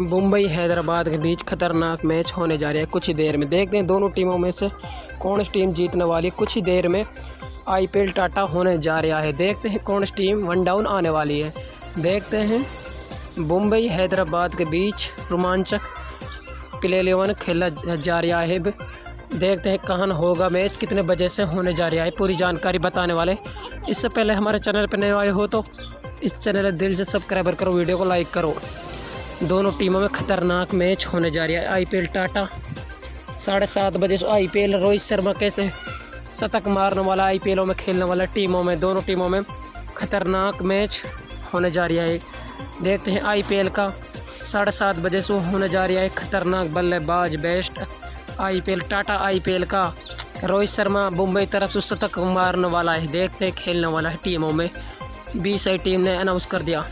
मुंबई हैदराबाद के बीच खतरनाक मैच होने जा रहा है कुछ ही देर में। देखते हैं दोनों टीमों में से कौन सी टीम जीतने वाली है। कुछ ही देर में आईपीएल टाटा होने जा रहा है। देखते हैं कौन सी टीम वन डाउन आने वाली है। देखते हैं मुंबई हैदराबाद के बीच रोमांचक प्ले इलेवन खेला जा रहा है। देखते हैं कहाँ होगा मैच, कितने बजे से होने जा रहा है। पूरी जानकारी बताने वाले इससे पहले हमारे चैनल पर नए आए हो तो इस चैनल दिल से सब्सक्राइबर करो, वीडियो को लाइक करो। दोनों टीमों में खतरनाक मैच होने जा रहा है आईपीएल टाटा। साढ़े सात बजे से आईपीएल रोहित शर्मा कैसे शतक मारने वाला आईपीएलों में खेलने वाला टीमों में, दोनों टीमों में खतरनाक मैच होने जा रहा है। देखते हैं आईपीएल का साढ़े सात बजे से होने जा रहा है खतरनाक बल्लेबाज बेस्ट आईपीएल, टाटा आईपीएल का रोहित शर्मा मुंबई तरफ़ से शतक मारने वाला है। देखते हैं खेलने वाला है टीमों में। बीस टीम ने अनाउंस कर दिया।